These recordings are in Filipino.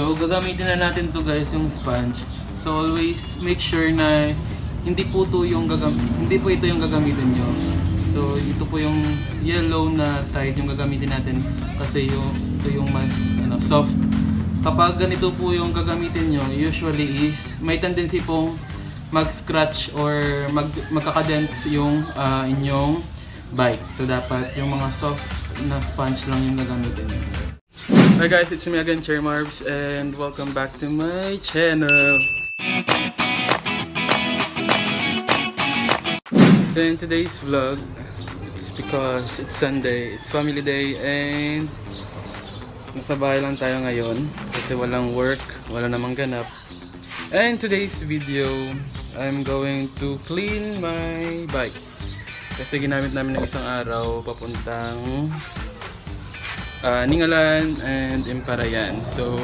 So, gagamitin na natin to guys, yung sponge. So, always make sure na hindi po to yung hindi po ito yung gagamitin nyo. So, ito po yung yellow na side yung gagamitin natin kasi yung, ito yung mas ano, soft. Kapag ganito po yung gagamitin nyo, usually is may tendency pong mag-scratch or mag magkakadents yung uh, inyong bike. So, dapat yung mga soft na sponge lang yung gagamitin nyo. Hi guys, it's me again, Cherry Marbs, and welcome back to my channel. So in today's vlog, it's because it's Sunday, it's family day, and nasa bahay lang tayo ngayon kasi walang work, wala namang ganap. And today's video, I'm going to clean my bike. Kasi ginamit namin ng isang araw papuntang uh, Ningalan and Imparayan. So,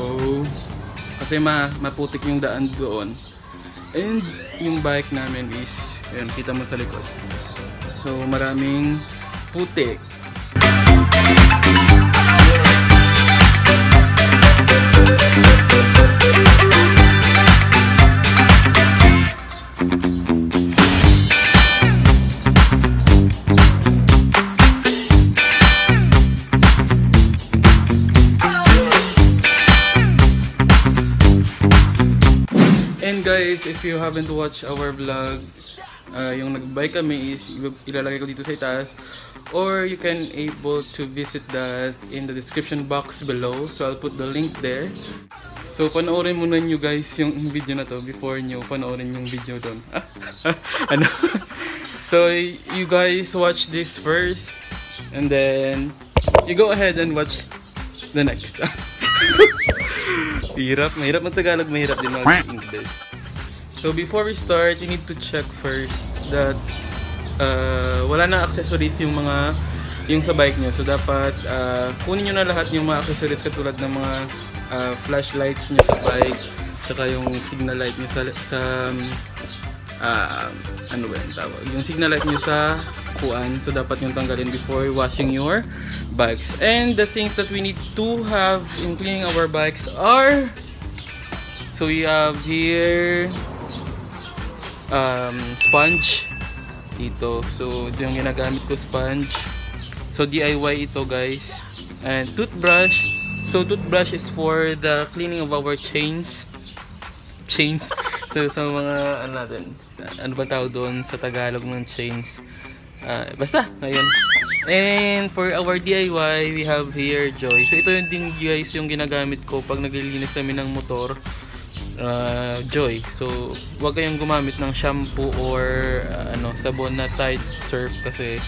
kasi ma maputik yung daan doon. And yung bike namin is, yun, kita mo sa likod. So, maraming putik. If you haven't watched our vlog, uh, yung nagbay kami is ilalagay ko dito sa itaas or you can able to visit that in the description box below. So I'll put the link there. So panoorin muna nyo guys yung video na to before nyo panoorin yung video doon. ano? so you guys watch this first and then you go ahead and watch the next. Hirap, mahirap ng Tagalog, mahirap din mag-English. So before we start, you need to check first that uh, wala na accessories yung mga yung sa bike nyo. So dapat uh, kunin nyo na lahat yung mga accessories katulad ng mga uh, flashlights nyo sa bike, saka yung signal light nyo sa, sa uh, ano ba yung tawag? Yung signal light nyo sa kuan. So dapat yung tanggalin before washing your bikes. And the things that we need to have in cleaning our bikes are so we have here um, sponge dito. So, ito yung ginagamit ko sponge. So, DIY ito guys. And toothbrush. So, toothbrush is for the cleaning of our chains. Chains. So, sa mga, ano natin, ano ba tawag doon sa Tagalog ng chains? Uh, basta, ayun. And for our DIY, we have here Joy. So, ito yung din guys yung ginagamit ko pag naglilinis kami ng motor uh, Joy. So, huwag kayong gumamit ng shampoo or uh, ano, sabon na Tide Surf kasi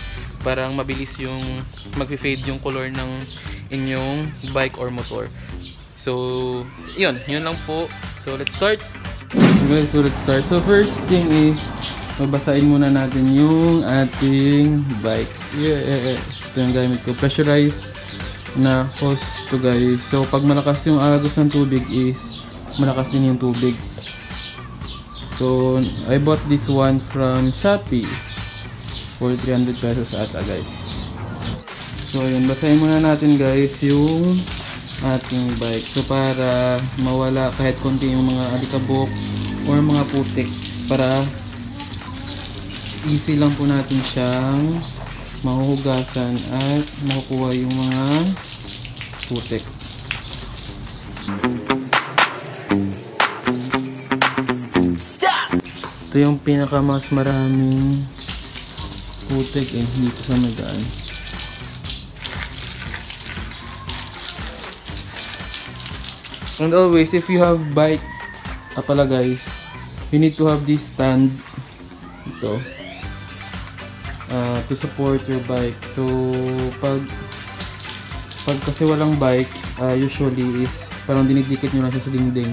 parang mabilis yung mag-fade yung color ng inyong bike or motor. So, yun. Yun lang po. So, let's start. Okay, so let's start. So, first thing is babasahin muna natin yung ating bike. Yeah, yeah, yeah. Ito yung gamit ko. Pressurized na hose to guys. So, pag malakas yung agos ng tubig is malakas din yung tubig. So, I bought this one from Shopee for 300 pesos ata guys. So, yun. Basahin muna natin guys yung ating bike. So, para mawala kahit konti yung mga alikabok or mga putik para easy lang po natin siyang mahuhugasan at makukuha yung mga putik. Ito yung pinaka mas maraming putik eh, dito sa magaan. And always, if you have bike, ah pala guys, you need to have this stand ito uh, to support your bike. So, pag pag kasi walang bike, uh, usually is parang dinidikit nyo lang sa dingding.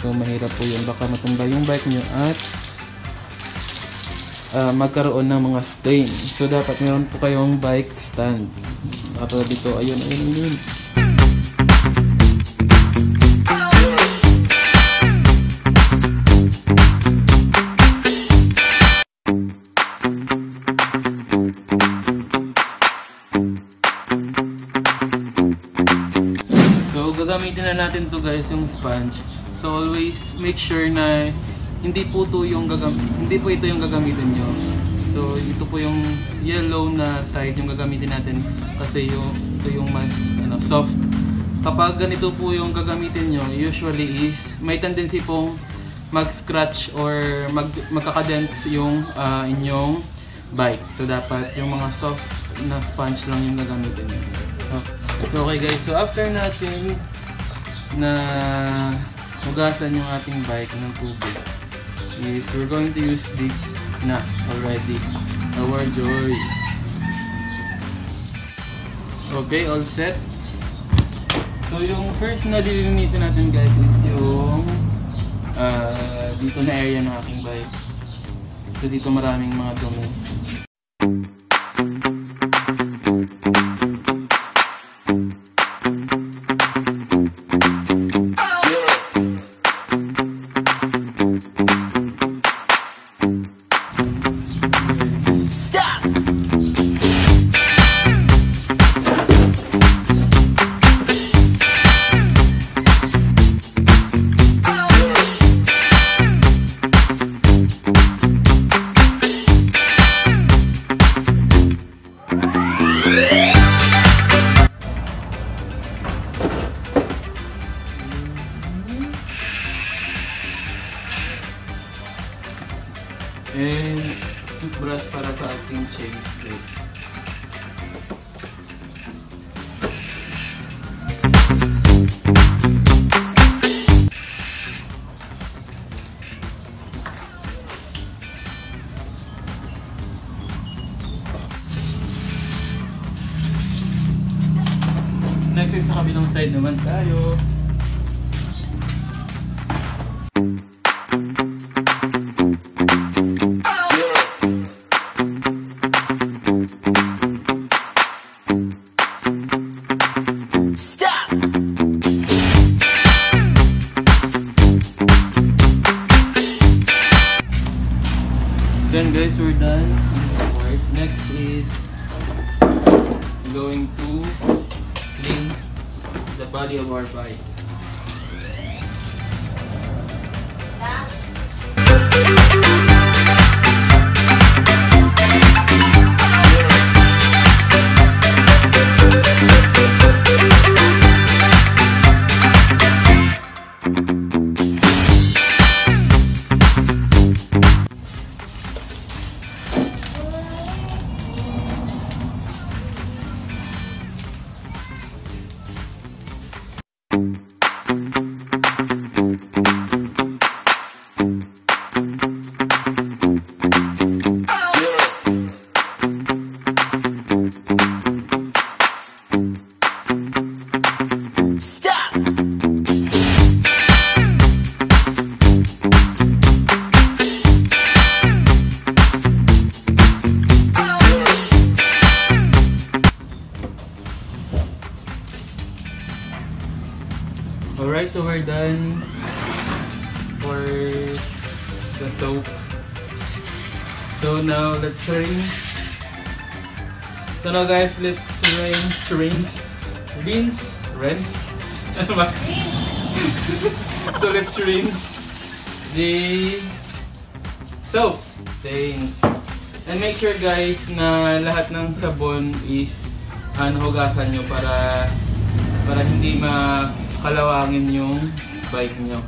So, mahirap po yun. Baka matumba yung bike nyo at uh, magkaroon ng mga stain. So dapat meron po kayong bike stand. Katulad dito, ayun, ayun, ayun. So gagamitin na natin ganito guys yung sponge. So always make sure na hindi po to yung gagam hindi po ito yung gagamitin nyo. So ito po yung yellow na side yung gagamitin natin kasi yung ito yung mas ano soft. Kapag ganito po yung gagamitin nyo, usually is may tendency pong mag-scratch or mag magkakadents yung uh, inyong bike. So dapat yung mga soft na sponge lang yung gagamitin nyo. So okay guys, so after natin na hugasan yung ating bike ng tubig is we're going to use this na already. Our joy. Okay all set. So yung first na lilinisin natin guys is yung uh, dito na area ng aking bike so dito maraming mga dumi And toothbrush para sa ating change guys. Next is sa kabilang side naman tayo. Is going to clean the body of our bike. Now let's rinse. So now guys, let's rinse, rinse, rinse, rinse. Ano ba? so let's rinse the soap things. And make sure guys na lahat ng sabon is ano hugasan nyo para para hindi makalawangin yung bike nyo.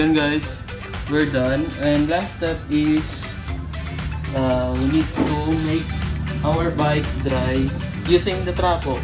Then guys, we're done. And last step is uh, we need to make our bike dry using the trapo.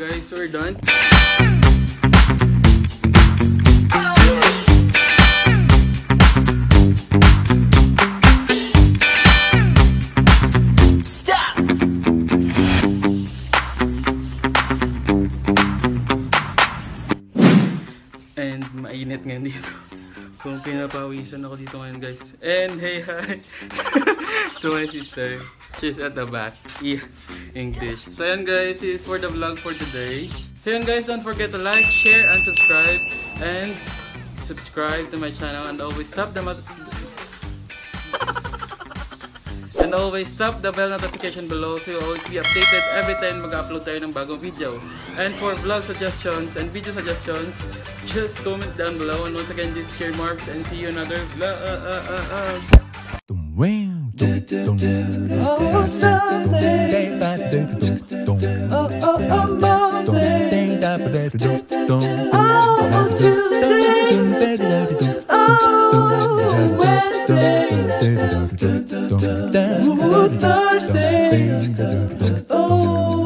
So guys, we're done. And mainit ngayon dito. Kung pinapawisan ako dito ngayon guys. And hey hi to my sister. She's at the back. Yeah, English. So yan guys, this is for the vlog for today. So yan guys, don't forget to like, share, and subscribe. And subscribe to my channel and always tap the And always tap the bell notification below so you'll always be updated every time mag-upload tayo ng bagong video. And for vlog suggestions and video suggestions, just comment down below. And once again, this is Share Marks and see you another vlog. Oh, Sunday. Oh, oh, oh, Monday. Oh, Tuesday. Oh, Wednesday. Oh, Thursday. Oh,